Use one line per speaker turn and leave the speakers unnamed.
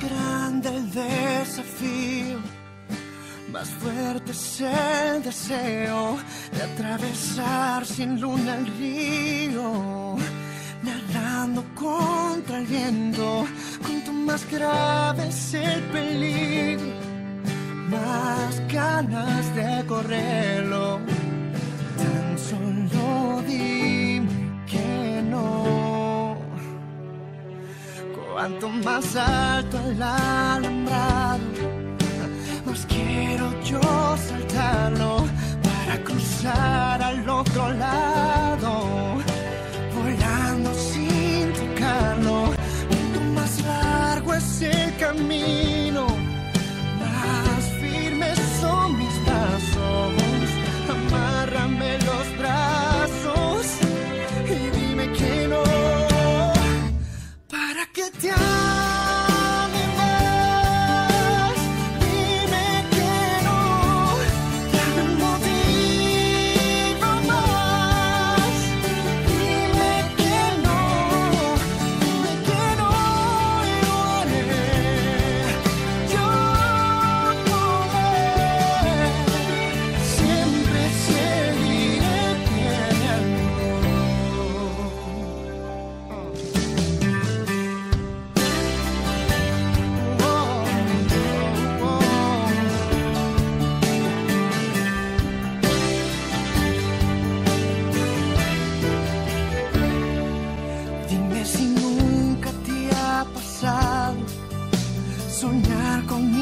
Grande el desafío, más fuerte es el deseo de atravesar sin luna el río, nadando contra el viento. Cuanto más grave es el peligro, más ganas de correrlo. Cuanto más alto el alambrado, Dime si nunca te ha pasado soñar con